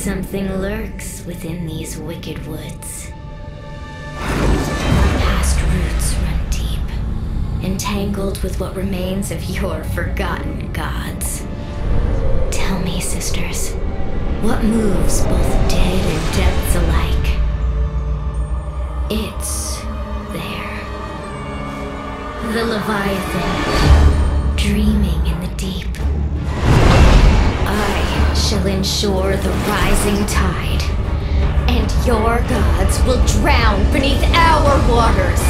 something lurks within these wicked woods. Past roots run deep, entangled with what remains of your forgotten gods. Tell me, sisters, what moves both dead and depths alike? It's there. The Leviathan, dreaming Shall ensure the rising tide, and your gods will drown beneath our waters.